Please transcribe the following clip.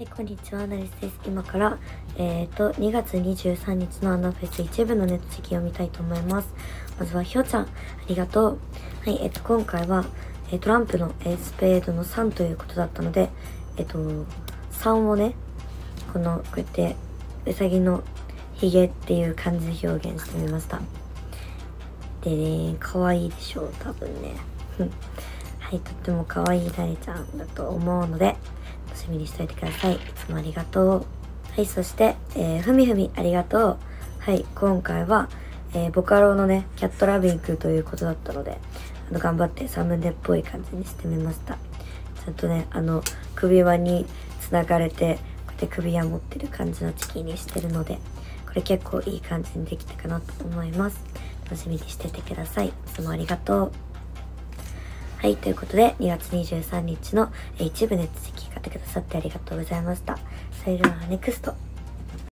はい、こんにちは、ナリスです。今から、えっ、と、2月23日のアナフェス一部のネット席を見たいと思います。まずは、ひょうちゃん、ありがとう。はい、えっ、と、今回は、えートランプの、えスペードの3ということだったので、えっ、と、3をね、この、こうやって、うさぎのヒゲっていう感じで表現してみました。でね、可愛いいでしょう、多分ね。はい、とっても可愛いダリちゃんだと思うので、楽しみにしておいてください。いつもありがとう。はい、そして、えーふみふみありがとう。はい、今回は、えーボカロのね、キャットラビングということだったので、あの、頑張ってサムネっぽい感じにしてみました。ちゃんとね、あの、首輪に繋がれて、こうやって首輪持ってる感じのチキンにしてるので、これ結構いい感じにできたかなと思います。楽しみにしててください。いつもありがとう。はい、ということで、2月23日のえ一部ネット席買ってくださってありがとうございました。それでは、ネクスト。